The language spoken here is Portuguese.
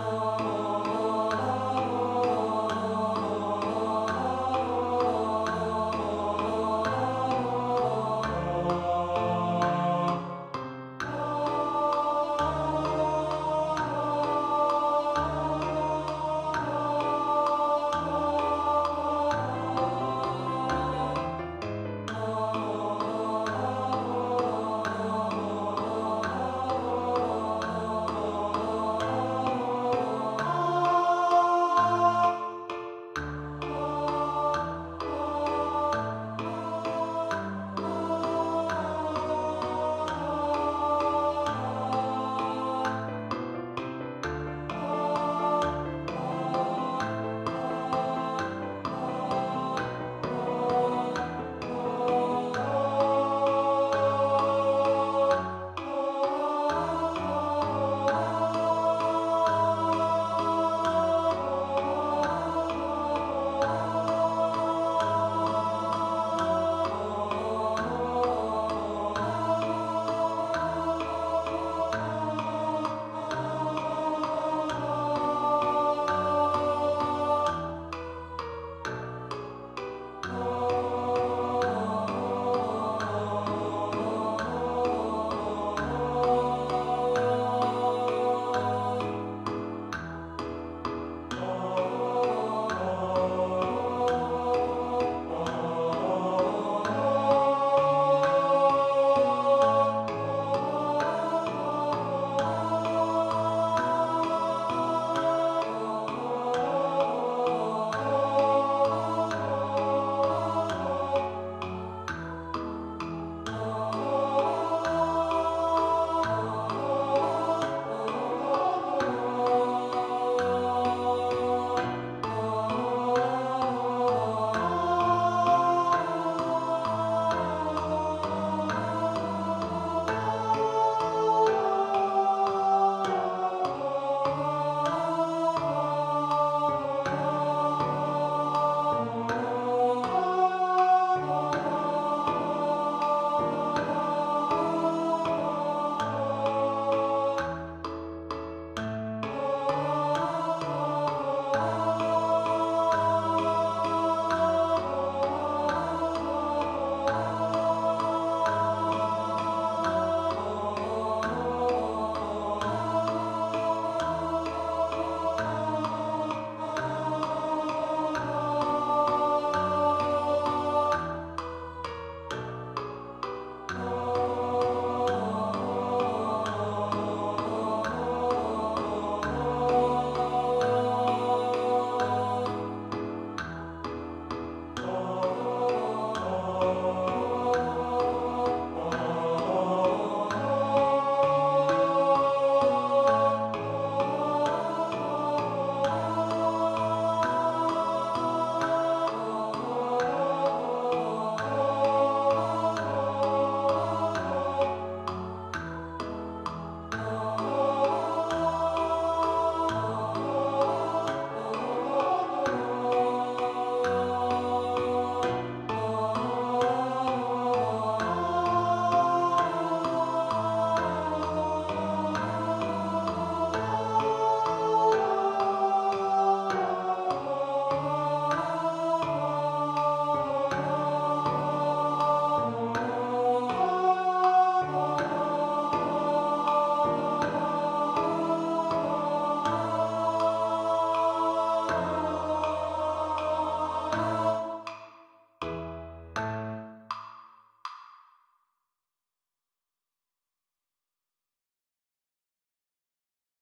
amor.